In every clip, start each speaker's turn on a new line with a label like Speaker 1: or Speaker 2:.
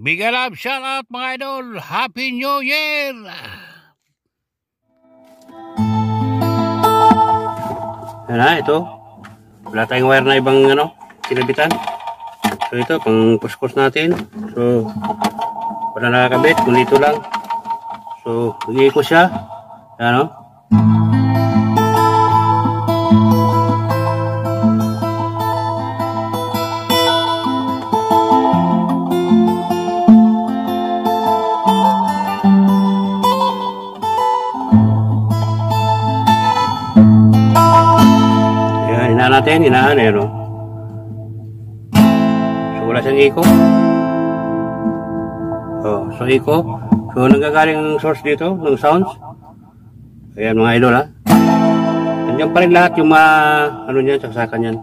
Speaker 1: Big love shout out mga idol. Happy New Year!
Speaker 2: Yan na, ito. Wala tayong wire na ibang ano, sinabitan. So ito, pang puskos natin. So, wala nakakabit, kung dito lang. So, lagay ko siya. Yan o. Yan, hinaan natin, hinaan, yan o. So, wala siyang echo. Oh, so echo. So, nanggagaling ang source dito, ng sounds. Ayan mga idol ha. Nandiyan pa rin lahat yung mga, ano niyan, saksakan yan.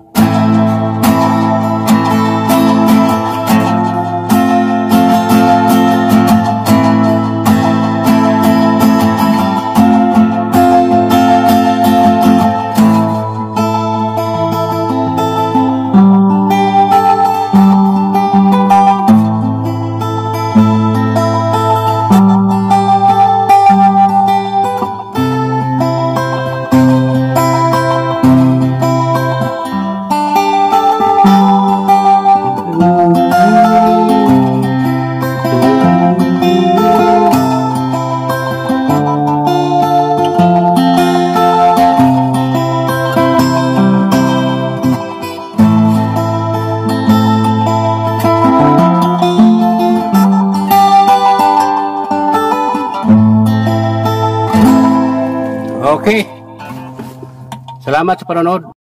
Speaker 2: Okay. Salamat sa panonood.